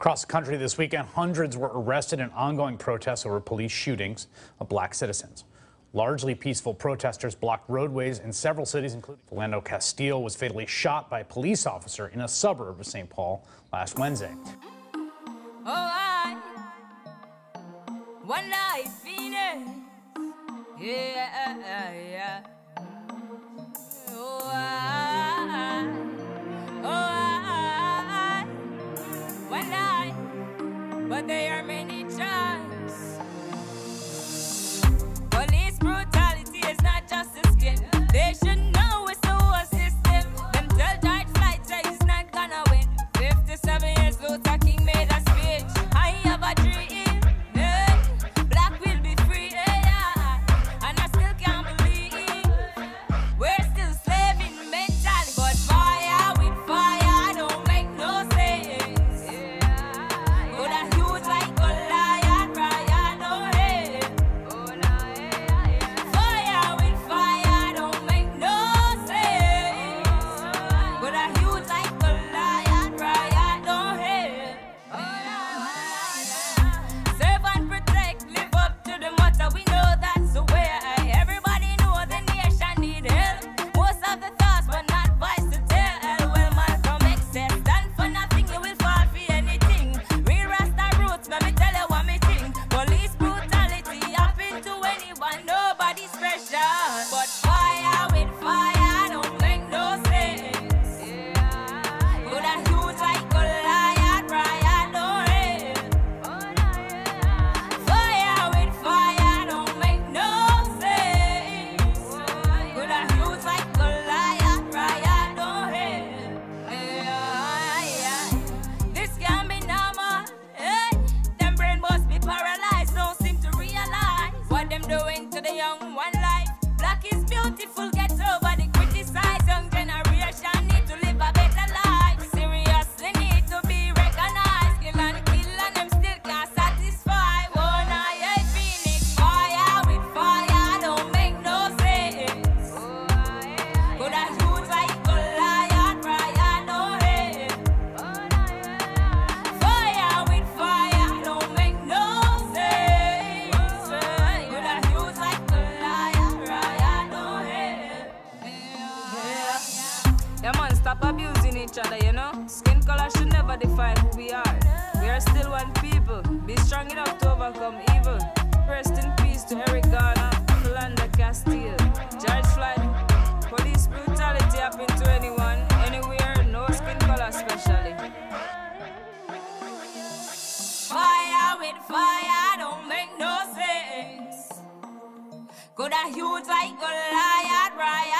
Across the country this weekend, hundreds were arrested in ongoing protests over police shootings of black citizens. Largely peaceful protesters blocked roadways in several cities, including Philando Castile was fatally shot by a police officer in a suburb of St. Paul last Wednesday. Oh, I, growing to the young one life. Black is beautiful, get over. each other, you know? Skin color should never define who we are. We are still one people. Be strong enough to overcome evil. Rest in peace to Eric Garner, Philando Castile, George Floyd. Police brutality happen to anyone, anywhere, no skin color especially. Fire with fire don't make no sense. Could a huge like Goliath riot?